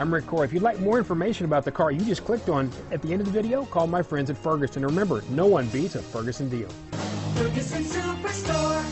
I'm Rick Core. If you'd like more information about the car you just clicked on at the end of the video, call my friends at Ferguson. Remember, no one beats a Ferguson deal. Ferguson Superstore.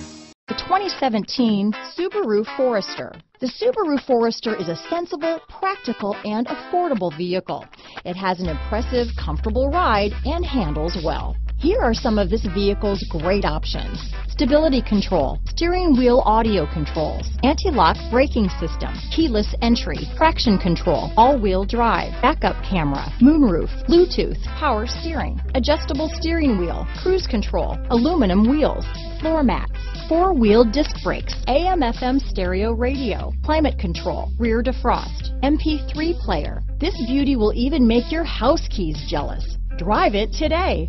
The 2017 Subaru Forester. The Subaru Forester is a sensible, practical, and affordable vehicle. It has an impressive, comfortable ride and handles well. Here are some of this vehicle's great options. Stability control, steering wheel audio controls, anti-lock braking system, keyless entry, traction control, all-wheel drive, backup camera, moonroof, Bluetooth, power steering, adjustable steering wheel, cruise control, aluminum wheels, floor mats, four-wheel disc brakes, AM FM stereo radio, climate control, rear defrost, MP3 player. This beauty will even make your house keys jealous. Drive it today.